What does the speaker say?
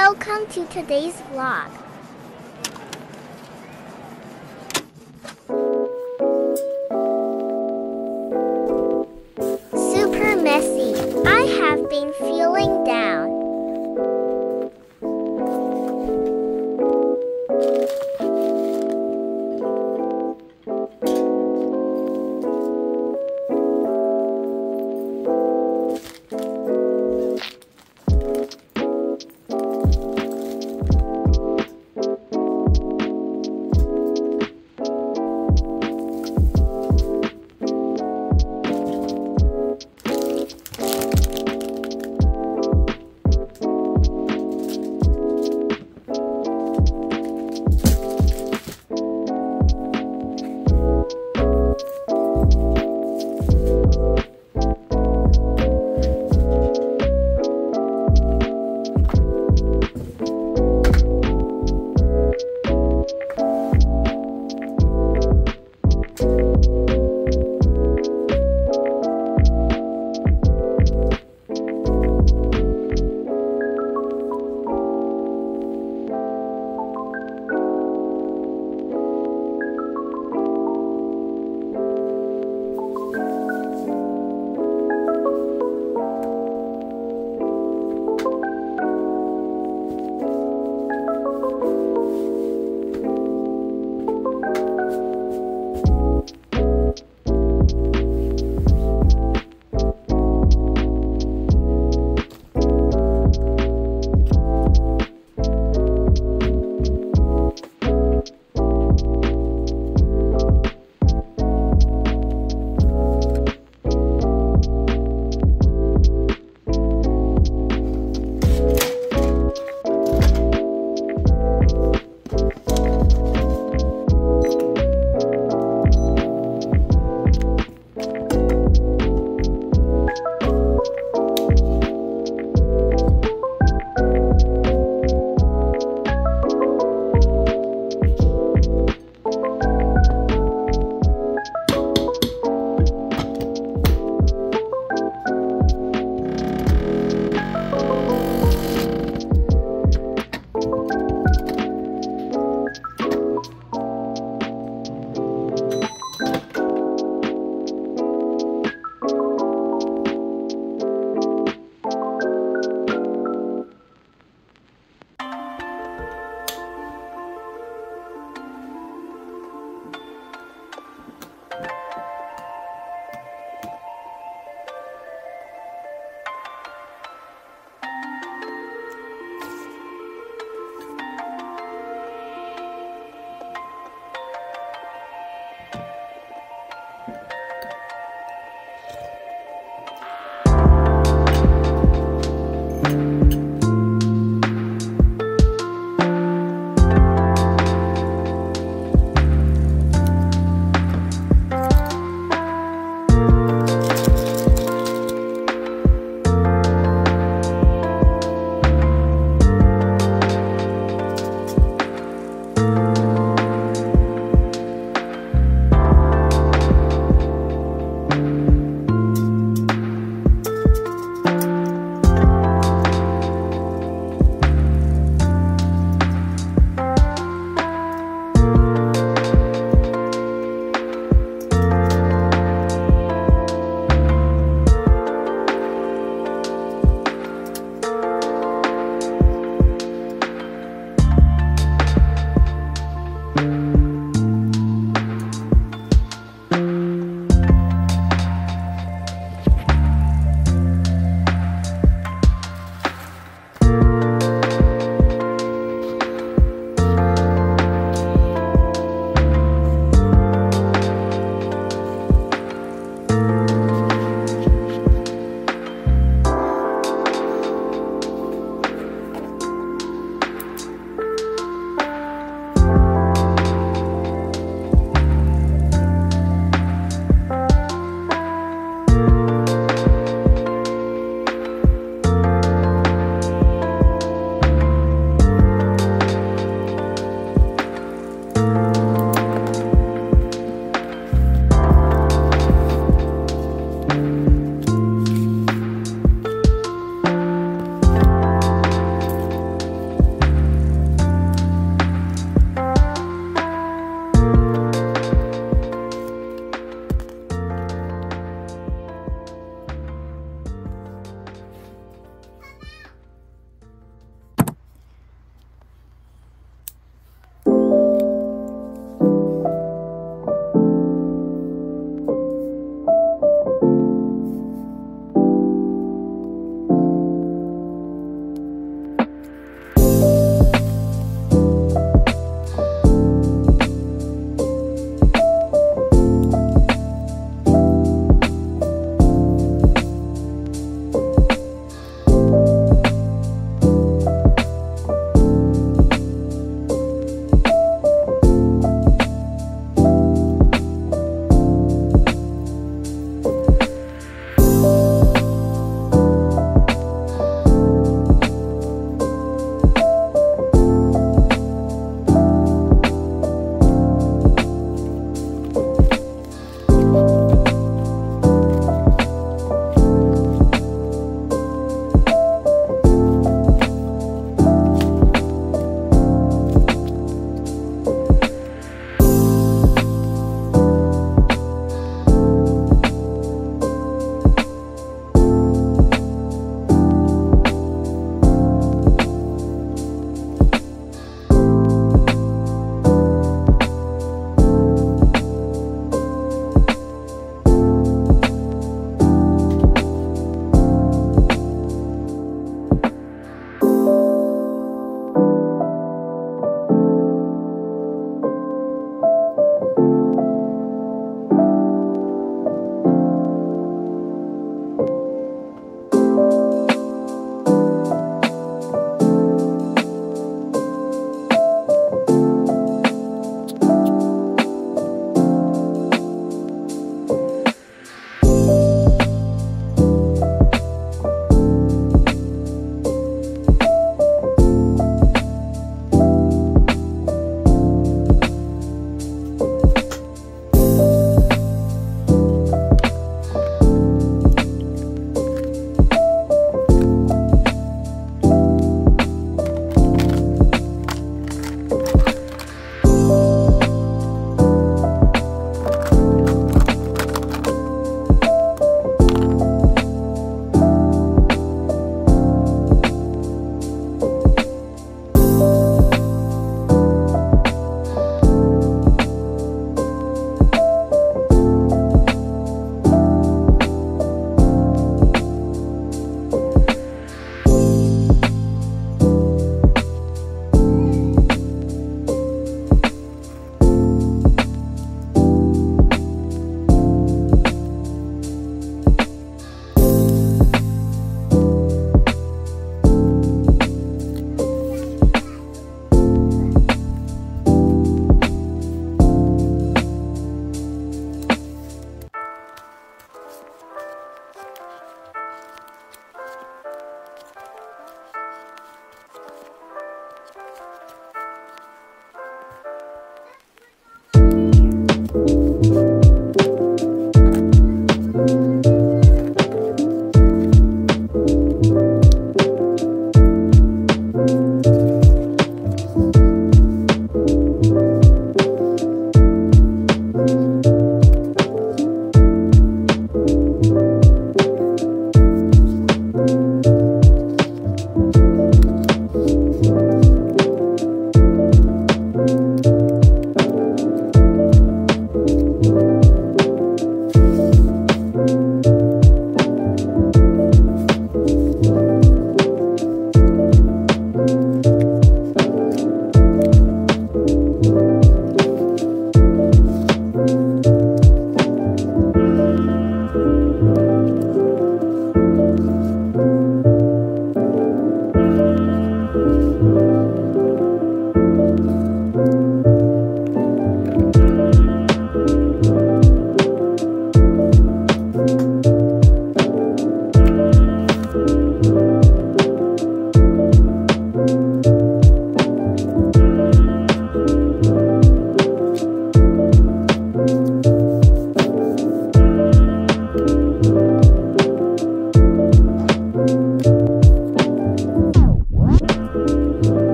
Welcome to today's vlog.